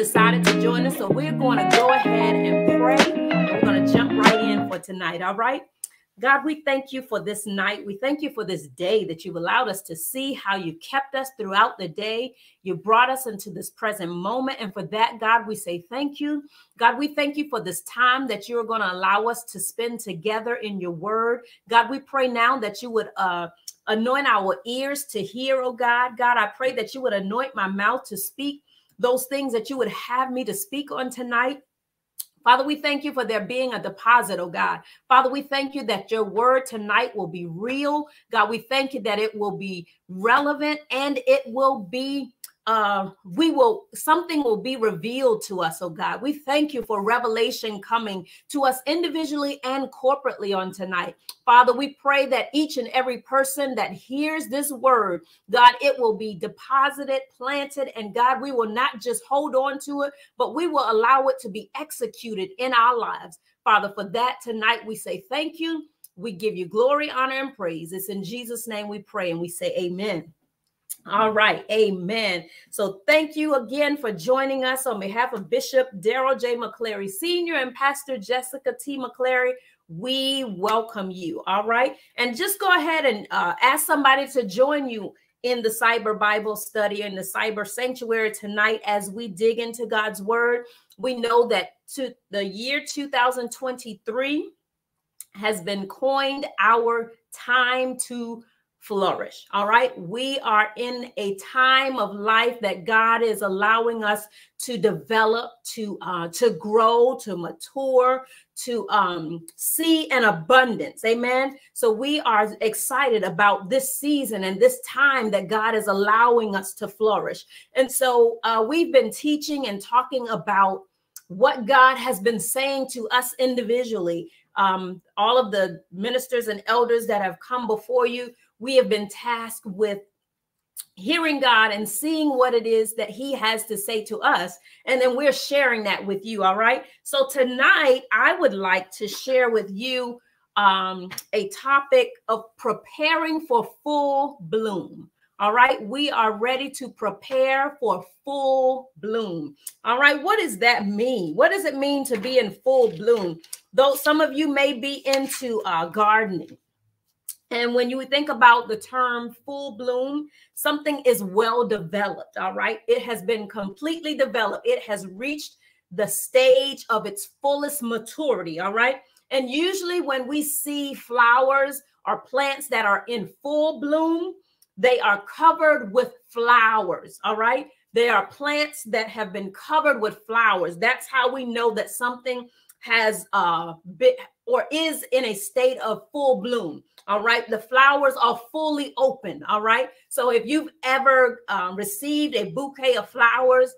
decided to join us. So we're going to go ahead and pray. We're going to jump right in for tonight. All right. God, we thank you for this night. We thank you for this day that you've allowed us to see how you kept us throughout the day. You brought us into this present moment. And for that, God, we say thank you. God, we thank you for this time that you're going to allow us to spend together in your word. God, we pray now that you would uh, anoint our ears to hear, oh God. God, I pray that you would anoint my mouth to speak those things that you would have me to speak on tonight. Father, we thank you for there being a deposit, oh God. Father, we thank you that your word tonight will be real. God, we thank you that it will be relevant and it will be uh, we will something will be revealed to us, oh God. We thank you for revelation coming to us individually and corporately on tonight. Father, we pray that each and every person that hears this word, God, it will be deposited, planted, and God, we will not just hold on to it, but we will allow it to be executed in our lives. Father, for that tonight we say thank you. We give you glory, honor, and praise. It's in Jesus' name we pray and we say amen. All right, amen. So thank you again for joining us on behalf of Bishop Daryl J. McClary Sr. and Pastor Jessica T. McClary. We welcome you. All right. And just go ahead and uh, ask somebody to join you in the cyber Bible study in the cyber sanctuary tonight as we dig into God's word. We know that to the year 2023 has been coined our time to flourish. All right. We are in a time of life that God is allowing us to develop, to uh, to grow, to mature, to um, see an abundance. Amen. So we are excited about this season and this time that God is allowing us to flourish. And so uh, we've been teaching and talking about what God has been saying to us individually. Um, all of the ministers and elders that have come before you, we have been tasked with hearing God and seeing what it is that He has to say to us. And then we're sharing that with you. All right. So tonight, I would like to share with you um, a topic of preparing for full bloom. All right. We are ready to prepare for full bloom. All right. What does that mean? What does it mean to be in full bloom? Though some of you may be into uh, gardening and when you think about the term full bloom, something is well developed, all right? It has been completely developed. It has reached the stage of its fullest maturity, all right? And usually when we see flowers or plants that are in full bloom, they are covered with flowers, all right? They are plants that have been covered with flowers. That's how we know that something has uh been or is in a state of full bloom. All right. The flowers are fully open. All right. So if you've ever um, received a bouquet of flowers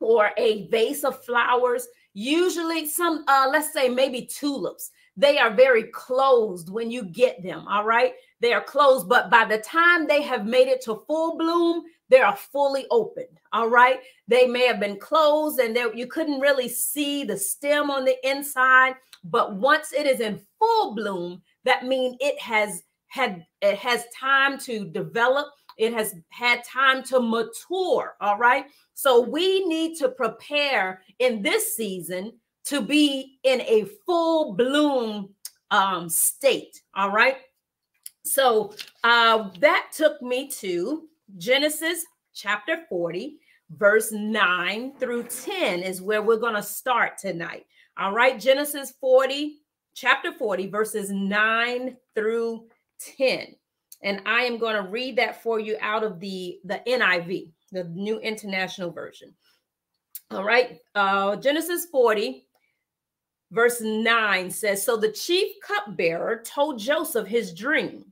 or a vase of flowers, usually some, uh, let's say maybe tulips, they are very closed when you get them. All right. They are closed, but by the time they have made it to full bloom, they are fully open. All right. They may have been closed and there you couldn't really see the stem on the inside, but once it is in full bloom, that means it has had it has time to develop it has had time to mature all right so we need to prepare in this season to be in a full bloom um, state all right so uh, that took me to genesis chapter 40 verse 9 through 10 is where we're going to start tonight all right genesis 40 chapter 40, verses 9 through 10. And I am going to read that for you out of the, the NIV, the New International Version. All right. Uh, Genesis 40, verse 9 says So the chief cupbearer told Joseph his dream.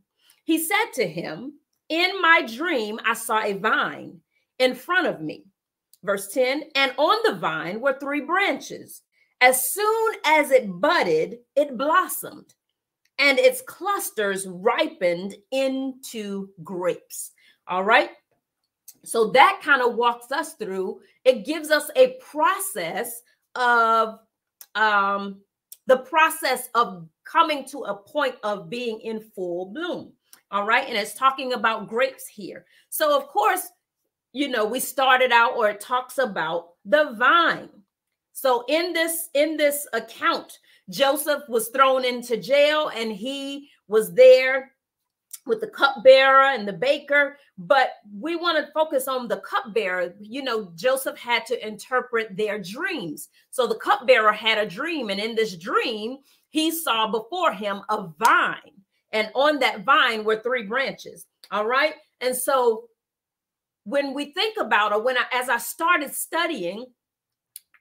He said to him, In my dream, I saw a vine in front of me. Verse 10 And on the vine were three branches as soon as it budded, it blossomed, and its clusters ripened into grapes. All right. So that kind of walks us through, it gives us a process of um, the process of coming to a point of being in full bloom. All right. And it's talking about grapes here. So, of course, you know, we started out or it talks about the vine. So in this in this account, Joseph was thrown into jail and he was there with the cupbearer and the baker. But we want to focus on the cupbearer. You know, Joseph had to interpret their dreams. So the cupbearer had a dream, and in this dream, he saw before him a vine. And on that vine were three branches. All right. And so when we think about it, when I, as I started studying,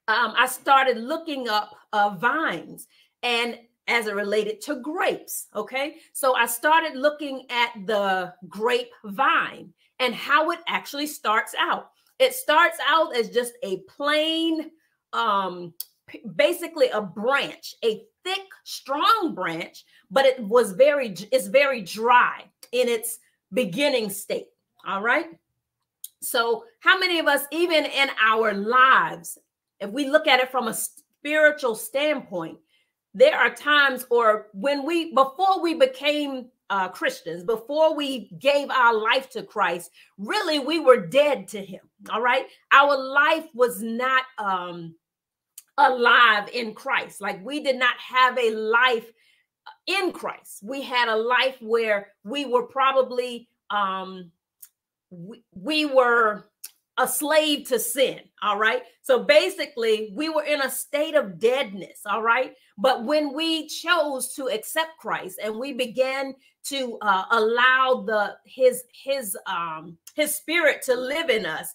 um, I started looking up uh, vines and as it related to grapes. Okay. So I started looking at the grapevine and how it actually starts out. It starts out as just a plain, um, basically a branch, a thick, strong branch, but it was very, it's very dry in its beginning state. All right. So, how many of us, even in our lives, if we look at it from a spiritual standpoint, there are times or when we before we became uh, Christians, before we gave our life to Christ, really we were dead to Him. All right, our life was not um, alive in Christ. Like we did not have a life in Christ. We had a life where we were probably um, we, we were a slave to sin. All right. So basically, we were in a state of deadness. All right. But when we chose to accept Christ and we began to uh, allow the his his um his spirit to live in us,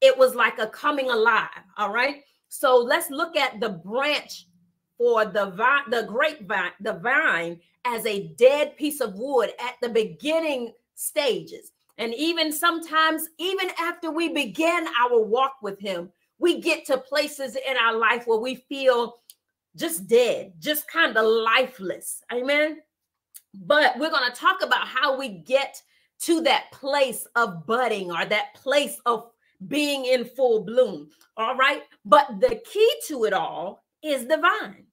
it was like a coming alive. All right. So let's look at the branch for the vine, the grapevine, the vine as a dead piece of wood at the beginning stages. And even sometimes, even after we begin our walk with Him, we get to places in our life where we feel just dead, just kind of lifeless. Amen. But we're going to talk about how we get to that place of budding or that place of being in full bloom. All right. But the key to it all is the vine.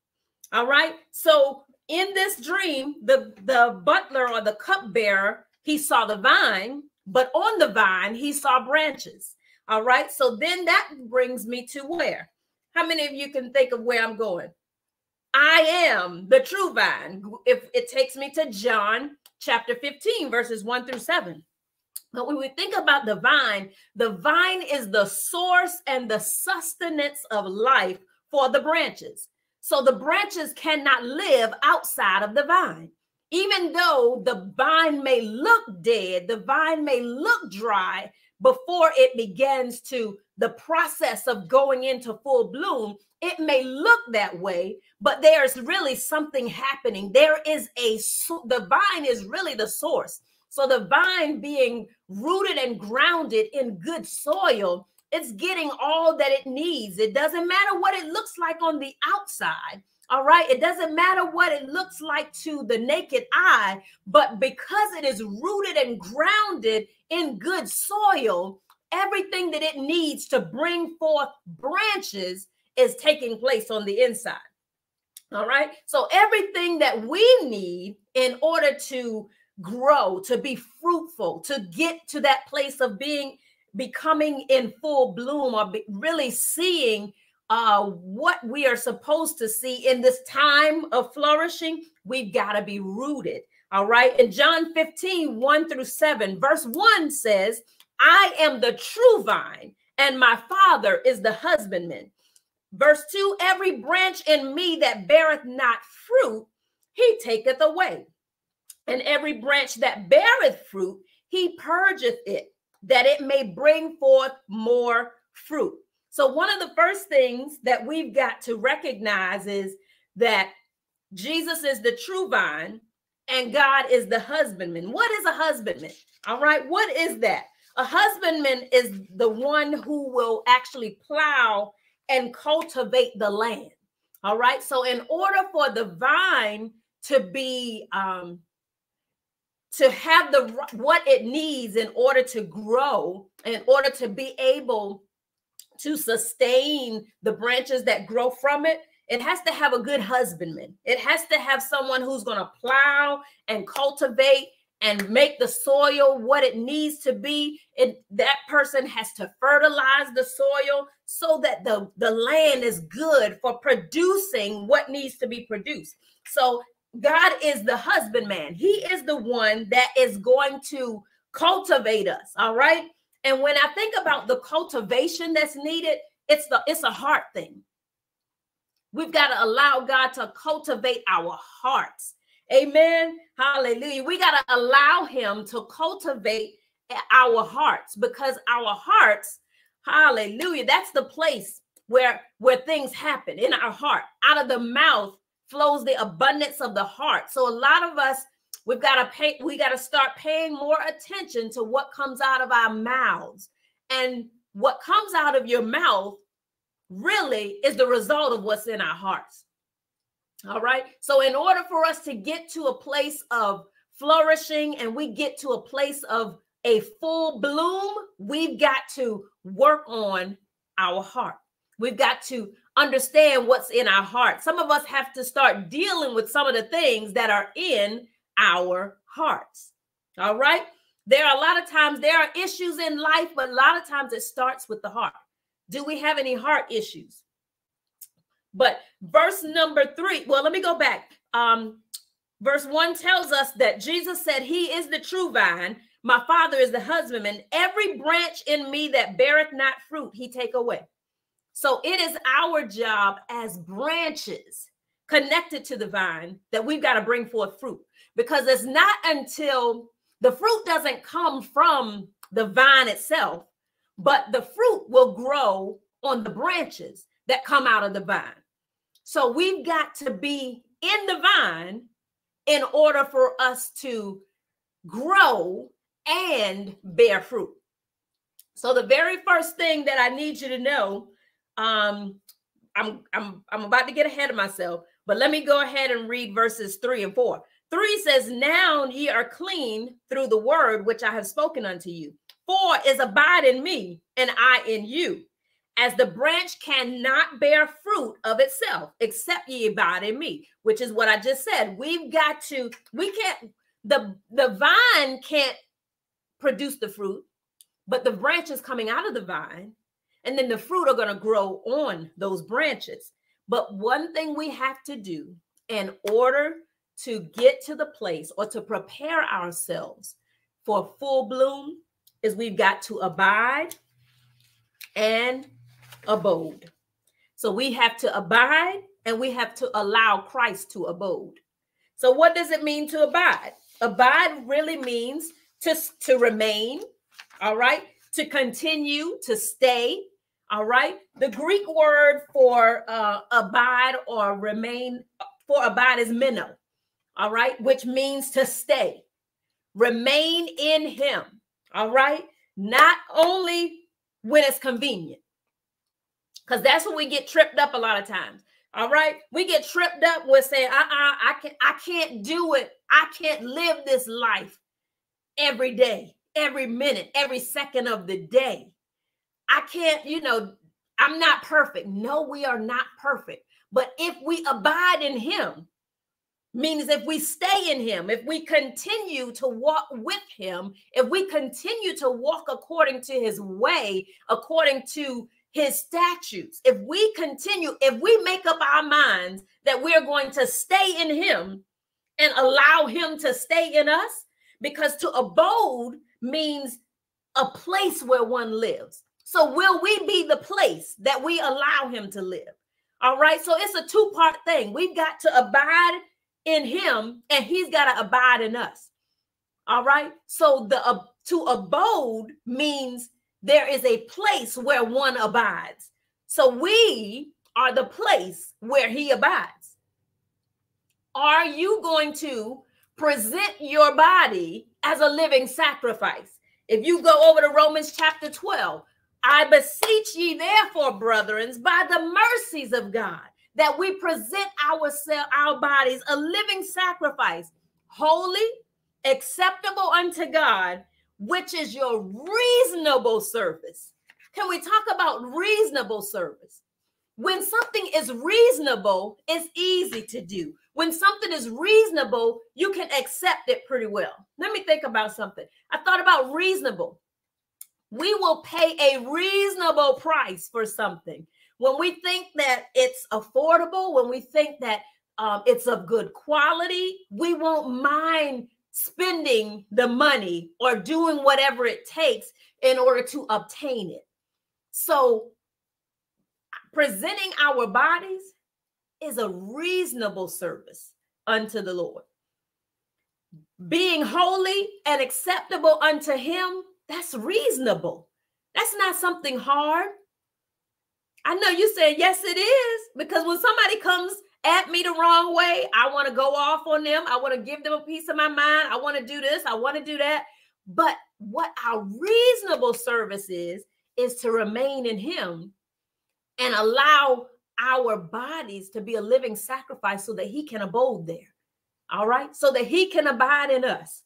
All right. So in this dream, the, the butler or the cupbearer, he saw the vine but on the vine, he saw branches. All right. So then that brings me to where? How many of you can think of where I'm going? I am the true vine. If it takes me to John chapter 15, verses 1 through 7. But when we think about the vine, the vine is the source and the sustenance of life for the branches. So the branches cannot live outside of the vine even though the vine may look dead, the vine may look dry before it begins to the process of going into full bloom, it may look that way, but there's really something happening. There is a the vine is really the source. So the vine being rooted and grounded in good soil, it's getting all that it needs. It doesn't matter what it looks like on the outside all right. It doesn't matter what it looks like to the naked eye, but because it is rooted and grounded in good soil, everything that it needs to bring forth branches is taking place on the inside. All right. So everything that we need in order to grow, to be fruitful, to get to that place of being becoming in full bloom or really seeing uh, what we are supposed to see in this time of flourishing, we've got to be rooted. All right. In John 15, 1 through 7, verse 1 says, I am the true vine, and my father is the husbandman. Verse 2 Every branch in me that beareth not fruit, he taketh away. And every branch that beareth fruit, he purgeth it, that it may bring forth more fruit. So, one of the first things that we've got to recognize is that Jesus is the true vine and God is the husbandman. What is a husbandman? All right, what is that? A husbandman is the one who will actually plow and cultivate the land. All right, so in order for the vine to be um, to have the what it needs in order to grow, in order to be able to sustain the branches that grow from it, it has to have a good husbandman. It has to have someone who's going to plow and cultivate and make the soil what it needs to be. It, that person has to fertilize the soil so that the, the land is good for producing what needs to be produced. So God is the husbandman. He is the one that is going to cultivate us. All right. And when I think about the cultivation that's needed, it's the it's a heart thing. We've got to allow God to cultivate our hearts. Amen. Hallelujah. We got to allow him to cultivate our hearts because our hearts, hallelujah, that's the place where where things happen in our heart. Out of the mouth flows the abundance of the heart. So a lot of us We've got to pay, we got to start paying more attention to what comes out of our mouths. And what comes out of your mouth really is the result of what's in our hearts. All right. So, in order for us to get to a place of flourishing and we get to a place of a full bloom, we've got to work on our heart. We've got to understand what's in our heart. Some of us have to start dealing with some of the things that are in our hearts. All right. There are a lot of times there are issues in life, but a lot of times it starts with the heart. Do we have any heart issues? But verse number three, well, let me go back. Um, verse one tells us that Jesus said, He is the true vine, my father is the husbandman. Every branch in me that beareth not fruit, he take away. So it is our job as branches connected to the vine that we've got to bring forth fruit because it's not until the fruit doesn't come from the vine itself, but the fruit will grow on the branches that come out of the vine. So we've got to be in the vine in order for us to grow and bear fruit. So the very first thing that I need you to know, um, I'm I'm I'm about to get ahead of myself, but let me go ahead and read verses three and four. Three says, Now ye are clean through the word which I have spoken unto you. Four is abide in me, and I in you. As the branch cannot bear fruit of itself, except ye abide in me, which is what I just said. We've got to, we can't, the, the vine can't produce the fruit, but the branches coming out of the vine, and then the fruit are going to grow on those branches. But one thing we have to do in order to get to the place or to prepare ourselves for full bloom is we've got to abide and abode. So we have to abide and we have to allow Christ to abode. So what does it mean to abide? Abide really means to, to remain, all right, to continue, to stay, all right. The Greek word for uh, abide or remain for abide is meno, all right, which means to stay, remain in Him, all right, not only when it's convenient, because that's when we get tripped up a lot of times. All right, we get tripped up with saying, "Uh, uh I can't, I can't do it. I can't live this life every day, every minute, every second of the day." I can't, you know, I'm not perfect. No, we are not perfect. But if we abide in him, means if we stay in him, if we continue to walk with him, if we continue to walk according to his way, according to his statutes, if we continue, if we make up our minds that we're going to stay in him and allow him to stay in us, because to abode means a place where one lives. So, will we be the place that we allow him to live? All right. So, it's a two part thing. We've got to abide in him, and he's got to abide in us. All right. So, the uh, to abode means there is a place where one abides. So, we are the place where he abides. Are you going to present your body as a living sacrifice? If you go over to Romans chapter 12, I beseech ye, therefore, brethren, by the mercies of God, that we present ourselves, our bodies, a living sacrifice, holy acceptable unto God, which is your reasonable service. Can we talk about reasonable service? When something is reasonable, it's easy to do. When something is reasonable, you can accept it pretty well. Let me think about something. I thought about reasonable. We will pay a reasonable price for something. When we think that it's affordable, when we think that um, it's of good quality, we won't mind spending the money or doing whatever it takes in order to obtain it. So, presenting our bodies is a reasonable service unto the Lord. Being holy and acceptable unto Him, that's reasonable. That's not something hard. I know you said, yes, it is, because when somebody comes at me the wrong way, I want to go off on them. I want to give them a piece of my mind. I want to do this. I want to do that. But what our reasonable service is, is to remain in Him and allow our bodies to be a living sacrifice so that He can abode there. All right. So that He can abide in us.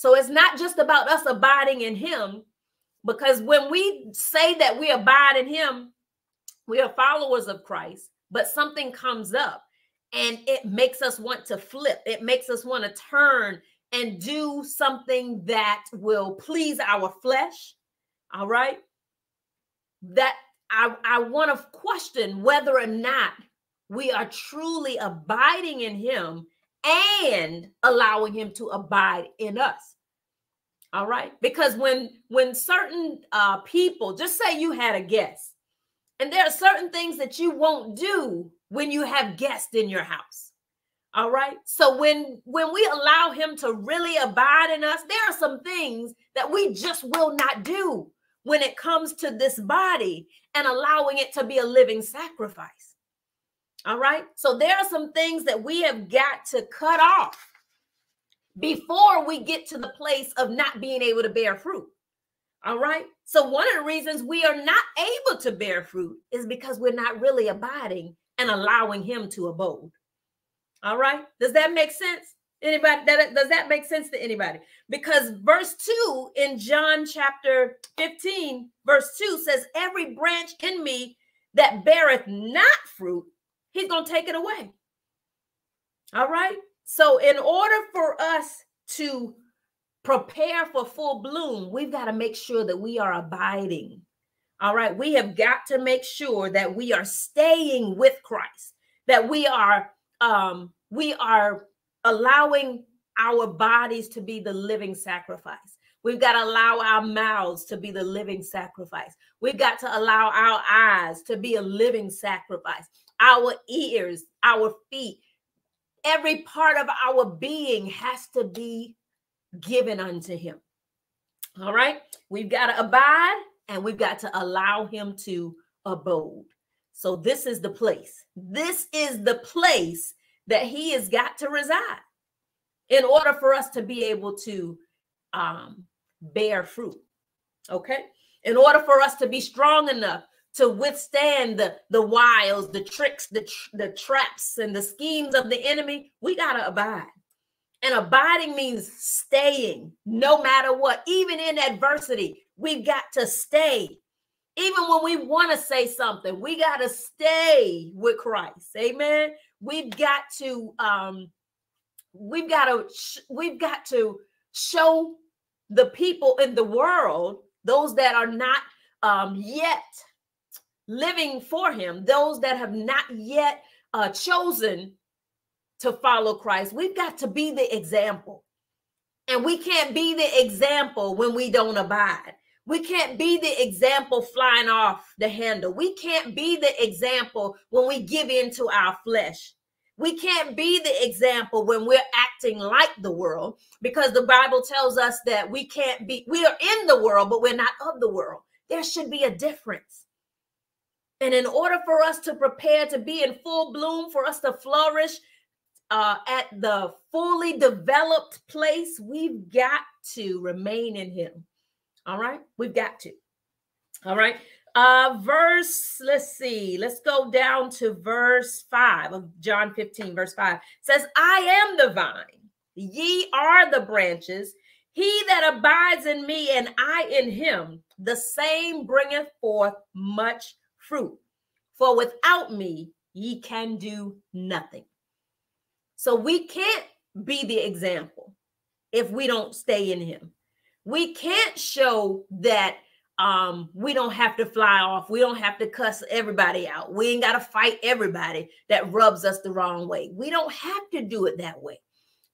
So it's not just about us abiding in Him, because when we say that we abide in Him, we are followers of Christ, but something comes up and it makes us want to flip. It makes us want to turn and do something that will please our flesh. All right. That I, I want to question whether or not we are truly abiding in him and allowing him to abide in us. All right? Because when when certain uh people just say you had a guest and there are certain things that you won't do when you have guests in your house. All right? So when when we allow him to really abide in us there are some things that we just will not do when it comes to this body and allowing it to be a living sacrifice. All right. So there are some things that we have got to cut off before we get to the place of not being able to bear fruit. All right. So one of the reasons we are not able to bear fruit is because we're not really abiding and allowing him to abode. All right. Does that make sense? Anybody that does that make sense to anybody? Because verse 2 in John chapter 15, verse 2 says, Every branch in me that beareth not fruit, he's gonna take it away. All right. So, in order for us to prepare for full bloom, we've got to make sure that we are abiding. All right. We have got to make sure that we are staying with Christ, that we are um we are allowing our bodies to be the living sacrifice. We've got to allow our mouths to be the living sacrifice. We've got to allow our eyes to be a living sacrifice. Our ears, our feet, every part of our being has to be given unto him. All right. We've got to abide and we've got to allow him to abode. So, this is the place. This is the place that he has got to reside in order for us to be able to um, bear fruit. Okay. In order for us to be strong enough to withstand the, the wiles, the tricks, the, tr- the traps, and the schemes of the enemy, we got to abide. And abiding means staying no matter what, even in adversity. We've got to stay. Even when we want to say something, we got to stay with Christ. Amen we've got to um we've got to we've got to show the people in the world those that are not um yet living for him those that have not yet uh chosen to follow Christ we've got to be the example and we can't be the example when we don't abide we can't be the example flying off the handle. We can't be the example when we give in to our flesh. We can't be the example when we're acting like the world because the Bible tells us that we can't be, we are in the world, but we're not of the world. There should be a difference. And in order for us to prepare to be in full bloom, for us to flourish uh, at the fully developed place, we've got to remain in Him. All right. We've got to. All right. Uh, verse, let's see, let's go down to verse 5 of John 15, verse 5 it says, I am the vine, Ye are the branches. He that abides in me and I in him, the same bringeth forth much fruit. For without me, ye can do nothing. So we can't be the example if we don't stay in him. We can't show that um, we don't have to fly off. We don't have to cuss everybody out. We ain't got to fight everybody that rubs us the wrong way. We don't have to do it that way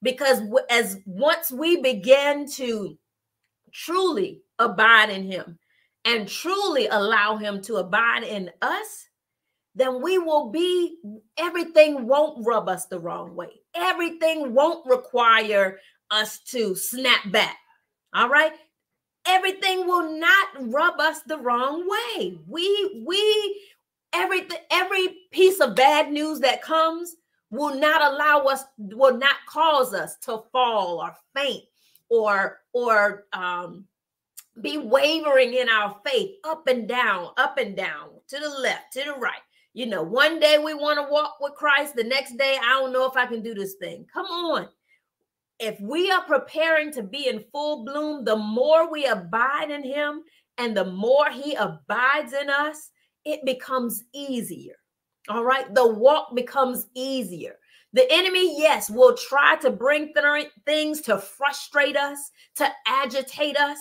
because as once we begin to truly abide in him and truly allow him to abide in us, then we will be, everything won't rub us the wrong way. Everything won't require us to snap back. All right everything will not rub us the wrong way. We we every every piece of bad news that comes will not allow us will not cause us to fall or faint or or um be wavering in our faith up and down up and down to the left to the right you know one day we want to walk with christ the next day i don't know if i can do this thing come on if we are preparing to be in full bloom, the more we abide in Him and the more He abides in us, it becomes easier. All right. The walk becomes easier. The enemy, yes, will try to bring th- things to frustrate us, to agitate us,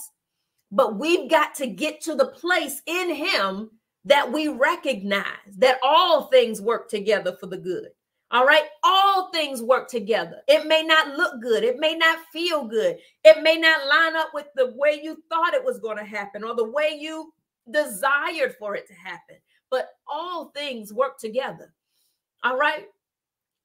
but we've got to get to the place in Him that we recognize that all things work together for the good. All right. All things work together. It may not look good. It may not feel good. It may not line up with the way you thought it was going to happen or the way you desired for it to happen. But all things work together. All right.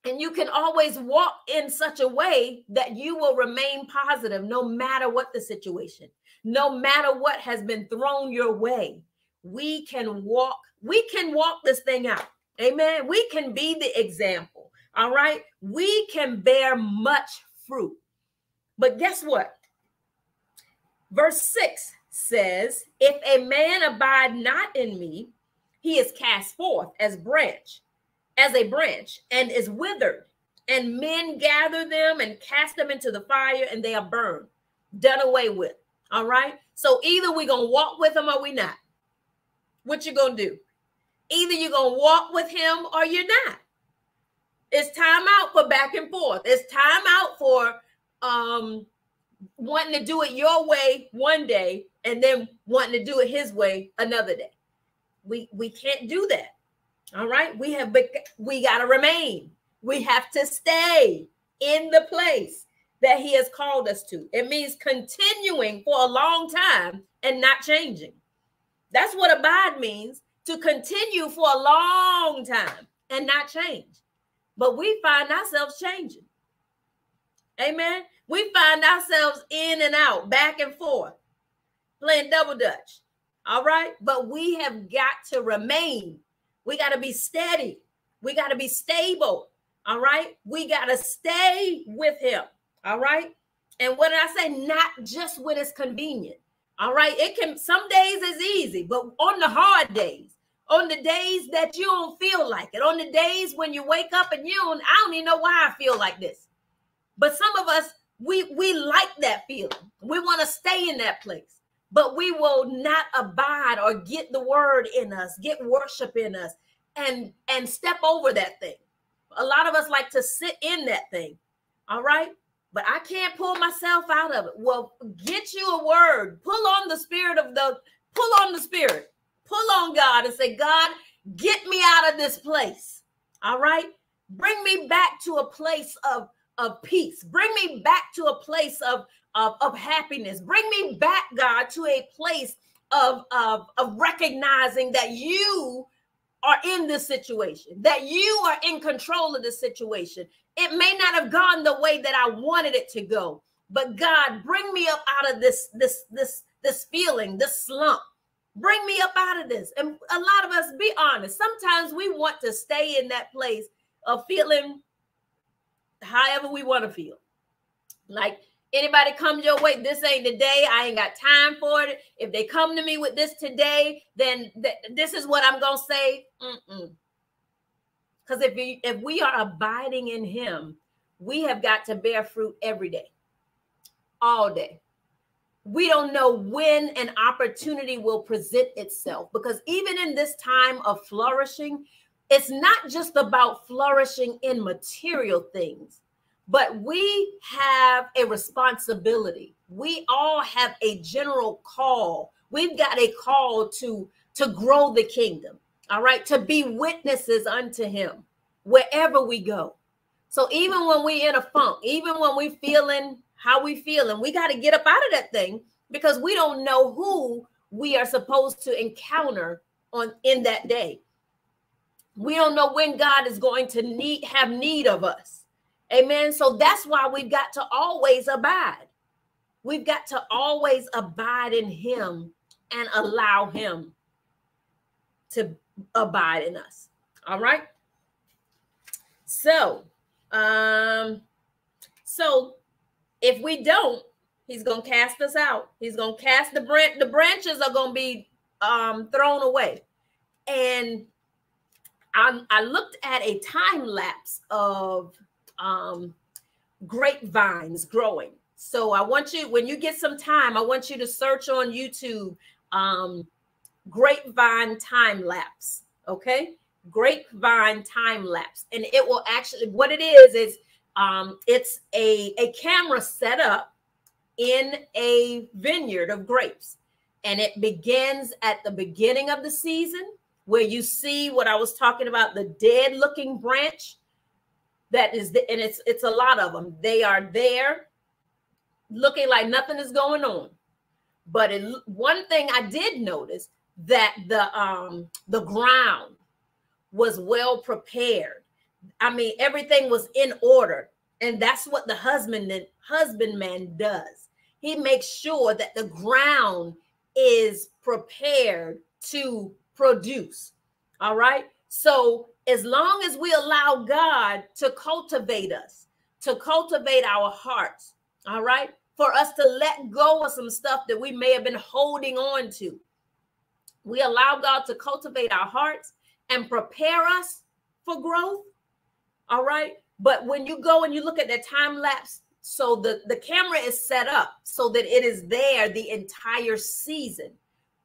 And you can always walk in such a way that you will remain positive no matter what the situation, no matter what has been thrown your way. We can walk, we can walk this thing out. Amen. We can be the example. All right. We can bear much fruit. But guess what? Verse 6 says, If a man abide not in me, he is cast forth as branch, as a branch, and is withered. And men gather them and cast them into the fire, and they are burned, done away with. All right. So either we're gonna walk with him or we not. What you gonna do? Either you're to walk with him or you're not. It's time out for back and forth. It's time out for um, wanting to do it your way one day and then wanting to do it his way another day. We we can't do that. All right? We have we got to remain. We have to stay in the place that he has called us to. It means continuing for a long time and not changing. That's what abide means to continue for a long time and not change. But we find ourselves changing. Amen. We find ourselves in and out, back and forth, playing double dutch. All right. But we have got to remain. We got to be steady. We got to be stable. All right. We got to stay with him. All right. And what did I say? Not just when it's convenient. All right. It can, some days is easy, but on the hard days, on the days that you don't feel like it, on the days when you wake up and you don't, I don't even know why I feel like this. But some of us, we we like that feeling. We want to stay in that place, but we will not abide or get the word in us, get worship in us, and and step over that thing. A lot of us like to sit in that thing. All right. But I can't pull myself out of it. Well, get you a word. Pull on the spirit of the pull on the spirit pull on God and say, God, get me out of this place. All right. Bring me back to a place of, of peace. Bring me back to a place of, of, of happiness. Bring me back, God, to a place of, of, of recognizing that you are in this situation, that you are in control of the situation. It may not have gone the way that I wanted it to go, but God, bring me up out of this, this, this, this feeling, this slump. Bring me up out of this. And a lot of us, be honest, sometimes we want to stay in that place of feeling however we want to feel. Like anybody comes your way, this ain't the day. I ain't got time for it. If they come to me with this today, then th- this is what I'm gonna say. Because if we if we are abiding in Him, we have got to bear fruit every day, all day. We don't know when an opportunity will present itself because even in this time of flourishing, it's not just about flourishing in material things, but we have a responsibility. We all have a general call. We've got a call to to grow the kingdom. All right, to be witnesses unto him wherever we go. So even when we in a funk, even when we feeling how we feeling, we got to get up out of that thing because we don't know who we are supposed to encounter on in that day. We don't know when God is going to need have need of us. Amen. So that's why we've got to always abide. We've got to always abide in him and allow him to abide in us. All right. So, um, so if we don't, he's gonna cast us out. He's gonna cast the branch. The branches are gonna be um, thrown away. And I, I looked at a time lapse of um, grapevines growing. So I want you, when you get some time, I want you to search on YouTube um, grapevine time lapse. Okay. Grapevine time lapse. And it will actually, what it is, is um, it's a, a camera set up in a vineyard of grapes. And it begins at the beginning of the season where you see what I was talking about the dead looking branch that is the, and it's it's a lot of them. They are there looking like nothing is going on. But it, one thing i did notice that the um the ground was well prepared. I mean everything was in order and that's what the husbandman husbandman does. He makes sure that the ground is prepared to produce. All right? So as long as we allow god to cultivate us to cultivate our hearts all right for us to let go of some stuff that we may have been holding on to we allow God to cultivate our hearts and prepare us for growth. All right. But when you go and you look at the time lapse, so the, the camera is set up so that it is there the entire season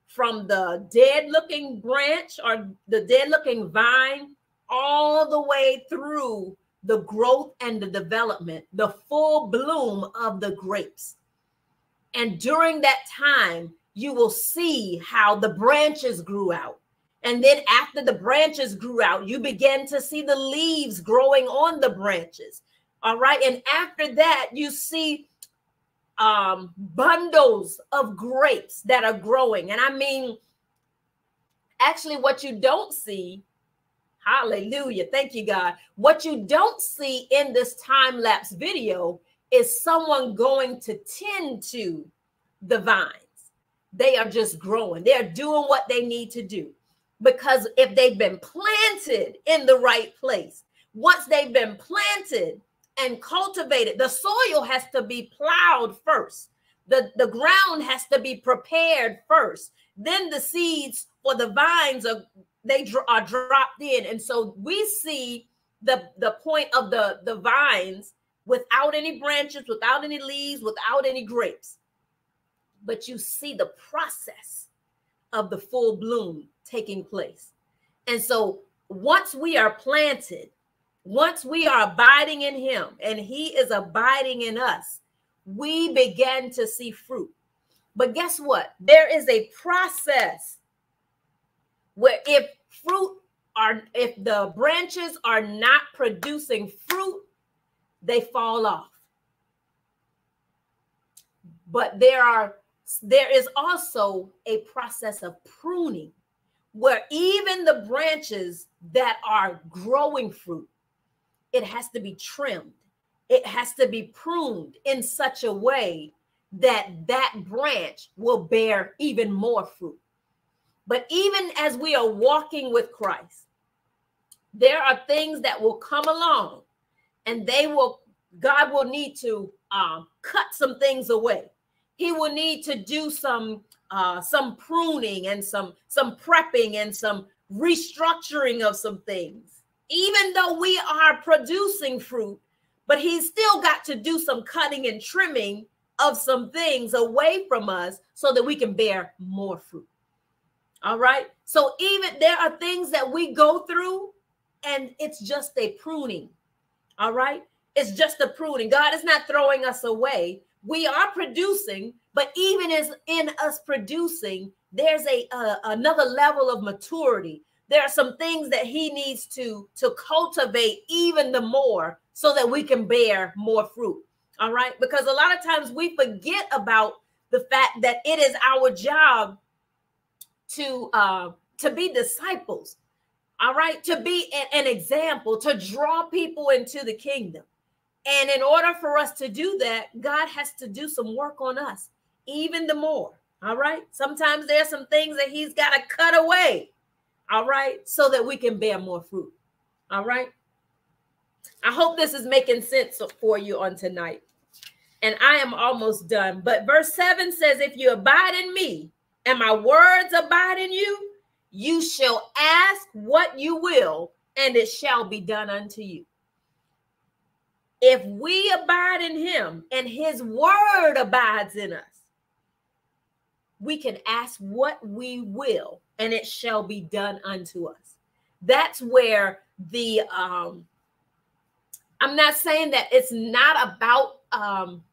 from the dead looking branch or the dead looking vine all the way through the growth and the development, the full bloom of the grapes. And during that time, you will see how the branches grew out. And then after the branches grew out, you begin to see the leaves growing on the branches. All right. And after that, you see um, bundles of grapes that are growing. And I mean, actually, what you don't see, hallelujah, thank you, God. What you don't see in this time lapse video is someone going to tend to the vines. they are just growing. They're doing what they need to do. Because if they've been planted in the right place, once they've been planted and cultivated, the soil has to be plowed first. The, the ground has to be prepared first. Then the seeds for the vines are they are dropped in. And so we see the, the point of the, the vines without any branches, without any leaves, without any grapes but you see the process of the full bloom taking place. And so once we are planted, once we are abiding in him and he is abiding in us, we begin to see fruit. But guess what? There is a process where if fruit are, if the branches are not producing fruit, they fall off. But there are there is also a process of pruning where even the branches that are growing fruit, it has to be trimmed. It has to be pruned in such a way that that branch will bear even more fruit. But even as we are walking with Christ, there are things that will come along and they will, God will need to um, cut some things away he will need to do some uh, some pruning and some some prepping and some restructuring of some things even though we are producing fruit but he's still got to do some cutting and trimming of some things away from us so that we can bear more fruit. All right. So even there are things that we go through and it's just a pruning. All right. It's just a pruning. God is not throwing us away. We are producing, but even as in us producing, there's a uh, another level of maturity. There are some things that he needs to to cultivate even the more so that we can bear more fruit. All right? Because a lot of times we forget about the fact that it is our job to uh to be disciples. All right? To be an, an example, to draw people into the kingdom. And in order for us to do that, God has to do some work on us, even the more. All right. Sometimes there's some things that He's got to cut away. All right. So that we can bear more fruit. All right. I hope this is making sense for you on tonight. And I am almost done. But verse 7 says, If you abide in me and my words abide in you, you shall ask what you will, and it shall be done unto you if we abide in him and his word abides in us, we can ask what we will and it shall be done unto us. That's where the um I'm not saying that it's not about um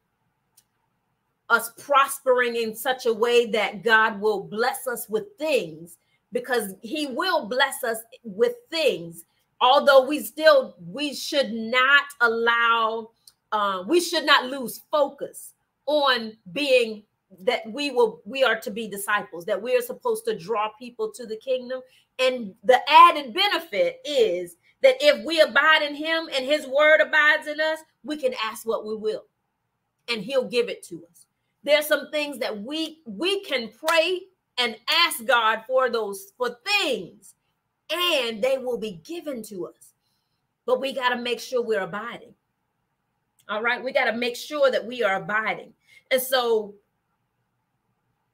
us prospering in such a way that God will bless us with things because he will bless us with things. Although we still we should not allow uh, we should not lose focus on being that we will we are to be disciples that we are supposed to draw people to the kingdom. And the added benefit is that if we abide in him and his word abides in us we can ask what we will and he'll give it to us there's some things that we we can pray and ask god for those for things and they will be given to us. But we got to make sure we're abiding. All right. We got to make sure that we are abiding. And so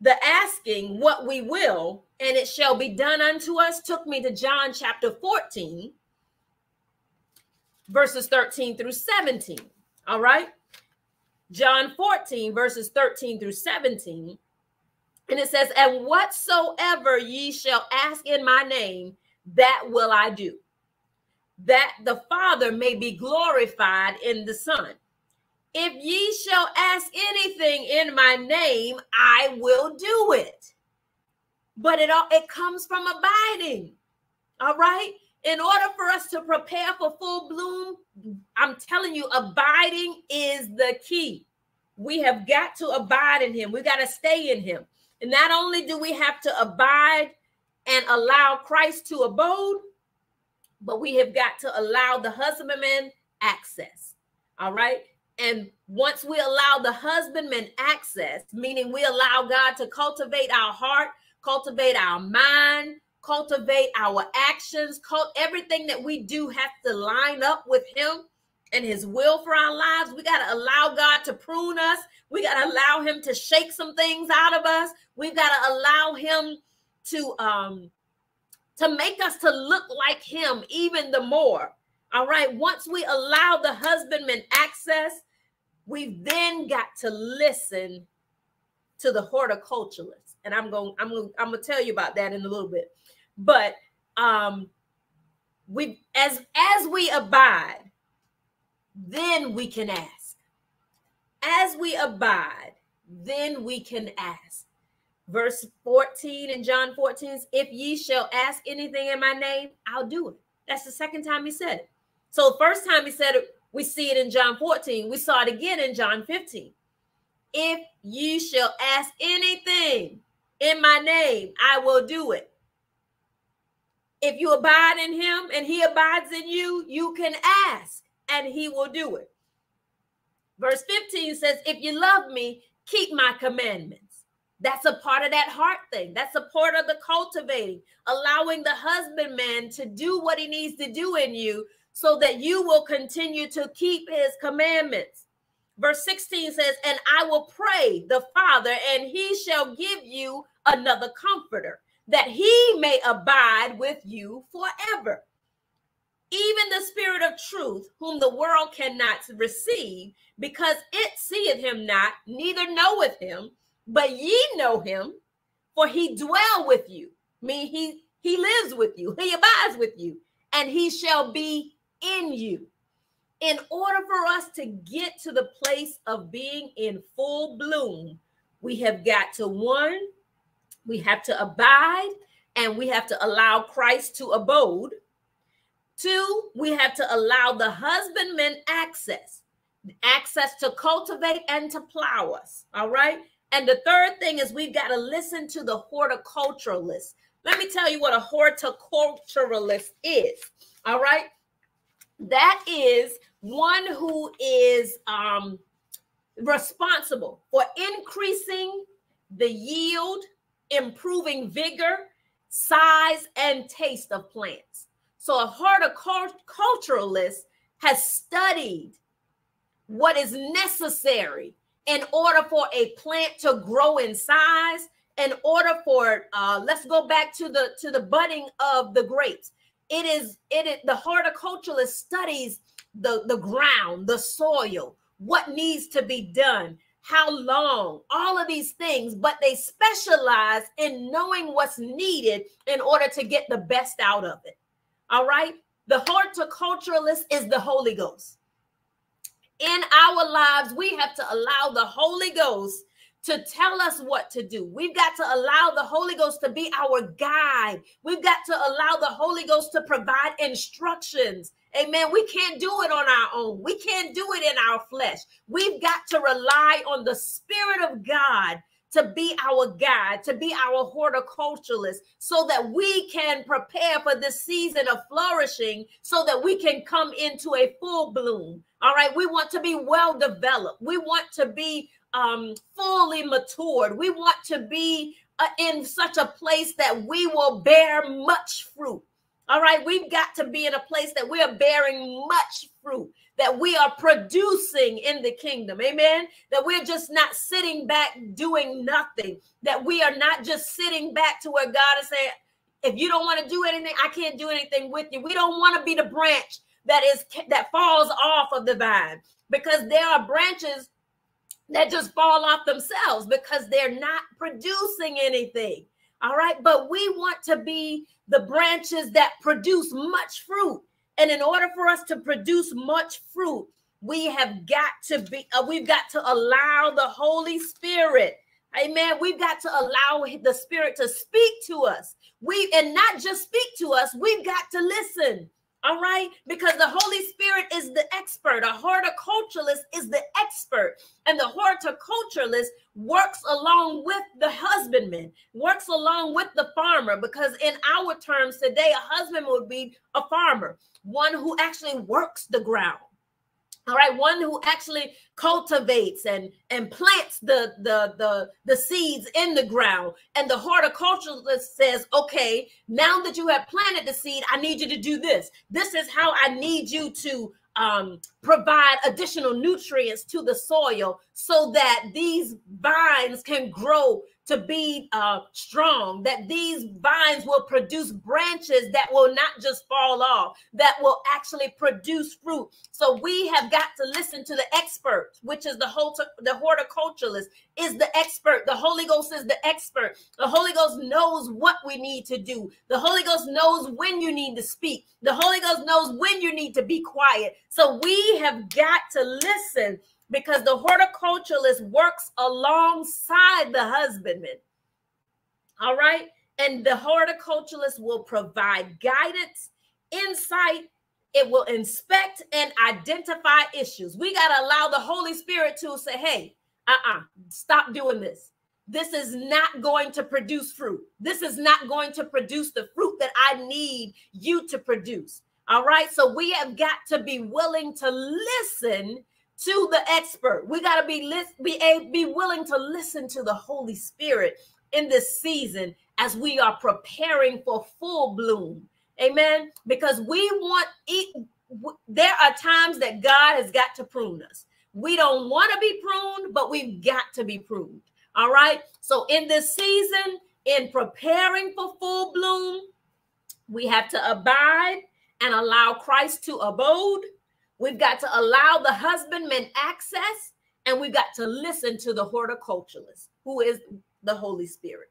the asking what we will and it shall be done unto us took me to John chapter 14, verses 13 through 17. All right. John 14, verses 13 through 17. And it says, And whatsoever ye shall ask in my name, that will I do, that the Father may be glorified in the Son. If ye shall ask anything in my name, I will do it. But it all it comes from abiding. All right. In order for us to prepare for full bloom, I'm telling you, abiding is the key. We have got to abide in him. We got to stay in him. And not only do we have to abide and allow Christ to abode, but we have got to allow the husbandman access. All right. And once we allow the husbandman access, meaning we allow God to cultivate our heart, cultivate our mind, cultivate our actions, cult- everything that we do has to line up with Him and His will for our lives. We got to allow God to prune us. We got to allow Him to shake some things out of us. We've got to allow Him to um to make us to look like him even the more. All right. Once we allow the husbandman access, we've then got to listen to the horticulturalist. And I'm going, I'm going, I'm going to tell you about that in a little bit. But um we as as we abide, then we can ask. As we abide, then we can ask verse 14 in John 14 if ye shall ask anything in my name, I'll do it. That's the second time he said it. So the first time he said it, we see it in John 14. We saw it again in John 15. If ye shall ask anything in my name, I will do it. If you abide in him and he abides in you, you can ask and he will do it. Verse 15 says, If you love me, keep my commandments. That's a part of that heart thing. That's a part of the cultivating, allowing the husbandman to do what he needs to do in you so that you will continue to keep his commandments. Verse 16 says, And I will pray the Father, and he shall give you another comforter, that he may abide with you forever. Even the spirit of truth, whom the world cannot receive, because it seeth him not, neither knoweth him, but ye know him, for he dwell with you. Mean, he he lives with you, he abides with you, and he shall be in you. In order for us to get to the place of being in full bloom, we have got to one, we have to abide, and we have to allow Christ to abode. Two, we have to allow the husbandman access, access to cultivate and to plow us. All right. And the third thing is we've got to listen to the horticulturalist. Let me tell you what a horticulturalist is. All right. That is one who is um, responsible for increasing the yield, improving vigor, size, and taste of plants. So a horticulturalist has studied what is necessary in order for a plant to grow in size in order for uh, let's go back to the to the budding of the grapes it is it is the horticulturalist studies the the ground the soil what needs to be done how long all of these things but they specialize in knowing what's needed in order to get the best out of it all right the horticulturalist is the holy ghost in our lives, we have to allow the Holy Ghost to tell us what to do. We've got to allow the Holy Ghost to be our guide. We've got to allow the Holy Ghost to provide instructions. Amen. We can't do it on our own. We can't do it in our flesh. We've got to rely on the Spirit of God to be our guide, to be our horticulturalist, so that we can prepare for this season of flourishing, so that we can come into a full bloom. All right, we want to be well developed. We want to be um, fully matured. We want to be uh, in such a place that we will bear much fruit. All right, we've got to be in a place that we are bearing much fruit that we are producing in the kingdom. Amen. That we're just not sitting back doing nothing. That we are not just sitting back to where God is saying, if you don't want to do anything, I can't do anything with you. We don't want to be the branch that is that falls off of the vine because there are branches that just fall off themselves because they're not producing anything. All right. But we want to be the branches that produce much fruit. And in order for us to produce much fruit, we have got to be, uh, we've got to allow the Holy Spirit. Amen. We've got to allow the Spirit to speak to us. We and not just speak to us, we've got to listen. All right, because the Holy Spirit is the expert. A horticulturalist is the expert, and the horticulturalist works along with the husbandman, works along with the farmer. Because in our terms today, a husband would be a farmer, one who actually works the ground all right one who actually cultivates and and plants the the the the seeds in the ground. And the horticulturalist says okay now that you have planted the seed i need you to do this. This is how i need you to um, provide additional nutrients to the soil so that these vines can grow to be uh, strong, that these vines will produce branches that will not just fall off, that will actually produce fruit. So we have got to listen to the expert, which is the whole the horticulturalist is the expert. The Holy Ghost is the expert. The Holy Ghost knows what we need to do. The Holy Ghost knows when you need to speak. The Holy Ghost knows when you need to be quiet. So we have got to listen because the horticulturalist works alongside the husbandman. All right. And the horticulturalist will provide guidance, insight, it will inspect and identify issues. We got to allow the Holy Spirit to say, hey, uh uh-uh, uh, stop doing this. This is not going to produce fruit. This is not going to produce the fruit that I need you to produce. All right. So we have got to be willing to listen to the expert. We got to be be be willing to listen to the Holy Spirit in this season as we are preparing for full bloom. Amen. Because we want eat. There are times that God has got to prune us. We don't want to be pruned, but we've got to be pruned. All right. So in this season, in preparing for full bloom, we have to abide and allow Christ to abode. We've got to allow the husbandman access, and we've got to listen to the horticulturalist, who is the Holy Spirit.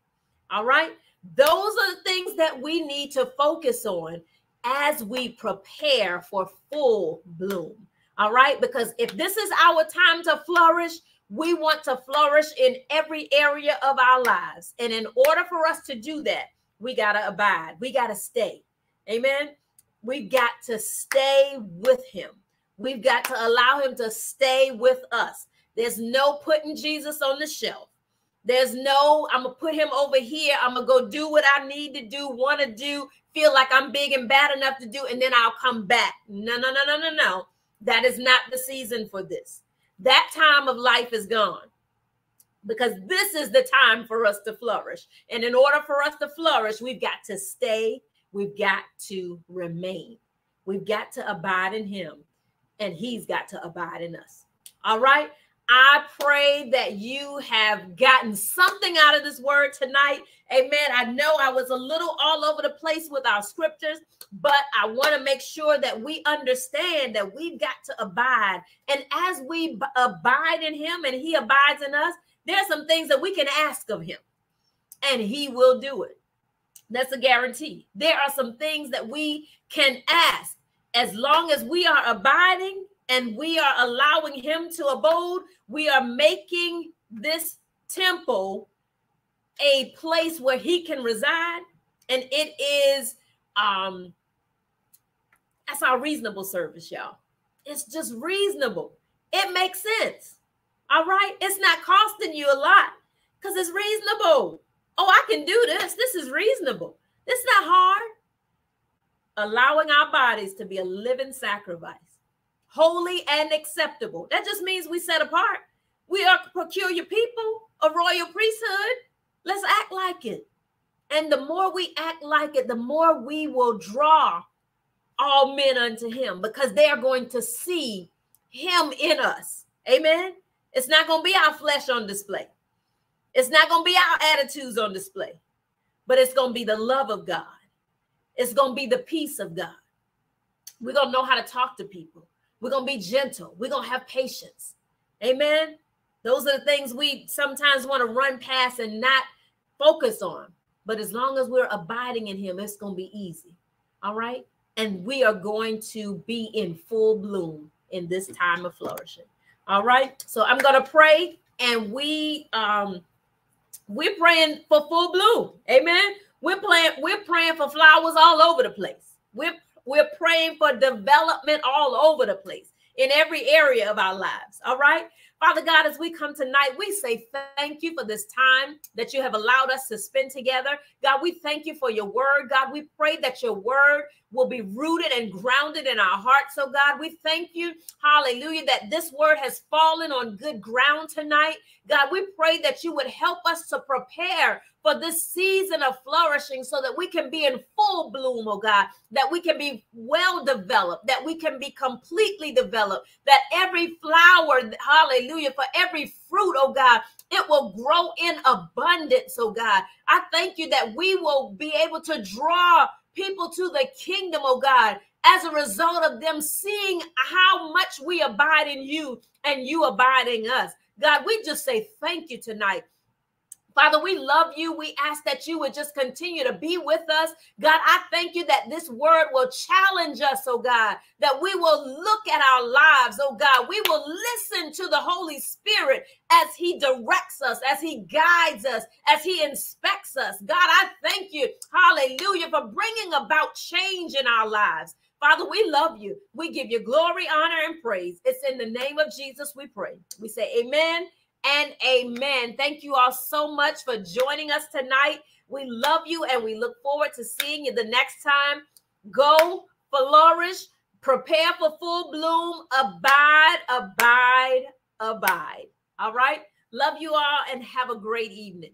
All right. Those are the things that we need to focus on as we prepare for full bloom. All right. Because if this is our time to flourish, we want to flourish in every area of our lives. And in order for us to do that, we got to abide, we got to stay. Amen. We've got to stay with him. We've got to allow him to stay with us. There's no putting Jesus on the shelf. There's no, I'm going to put him over here. I'm going to go do what I need to do, want to do, feel like I'm big and bad enough to do, and then I'll come back. No, no, no, no, no, no. That is not the season for this. That time of life is gone because this is the time for us to flourish. And in order for us to flourish, we've got to stay, we've got to remain, we've got to abide in Him, and He's got to abide in us. All right. I pray that you have gotten something out of this word tonight. Amen. I know I was a little all over the place with our scriptures, but I want to make sure that we understand that we've got to abide. And as we abide in Him and He abides in us, there are some things that we can ask of Him and He will do it. That's a guarantee. There are some things that we can ask as long as we are abiding and we are allowing him to abode, we are making this temple a place where he can reside. And it is um that's our reasonable service, y'all. It's just reasonable. It makes sense. All right. It's not costing you a lot because it's reasonable. Oh, I can do this. This is reasonable. Is not hard. Allowing our bodies to be a living sacrifice holy and acceptable. That just means we set apart. We are peculiar people, a royal priesthood. Let's act like it. And the more we act like it, the more we will draw all men unto him because they are going to see him in us. Amen. It's not going to be our flesh on display. It's not going to be our attitudes on display, but it's going to be the love of God. It's going to be the peace of God. We're going to know how to talk to people. We're going to be gentle. We're going to have patience. Amen. Those are the things we sometimes want to run past and not focus on. But as long as we're abiding in Him, it's going to be easy. All right. And we are going to be in full bloom in this time of flourishing. All right. So I'm going to pray and we um we're praying for full bloom. Amen. We're playing, we're praying for flowers all over the place. We're we're praying for development all over the place in every area of our lives. All right. Father God, as we come tonight, we say thank you for this time that you have allowed us to spend together. God, we thank you for your word. God, we pray that your word will be rooted and grounded in our hearts. So, God, we thank you, hallelujah, that this word has fallen on good ground tonight. God, we pray that you would help us to prepare for this season of flourishing so that we can be in full bloom, oh God, that we can be well developed, that we can be completely developed, that every flower, hallelujah, for every fruit, oh God, it will grow in abundance, oh God. I thank you that we will be able to draw people to the kingdom, oh God, as a result of them seeing how much we abide in you and you abiding us. God, we just say thank you tonight. Father, we love you. We ask that you would just continue to be with us. God, I thank you that this word will challenge us, oh God, that we will look at our lives, oh God. We will listen to the Holy Spirit as he directs us, as he guides us, as he inspects us. God, I thank you, hallelujah, for bringing about change in our lives. Father, we love you. We give you glory, honor, and praise. It's in the name of Jesus we pray. We say amen and amen. Thank you all so much for joining us tonight. We love you and we look forward to seeing you the next time. Go flourish, prepare for full bloom, abide, abide, abide. All right. Love you all and have a great evening.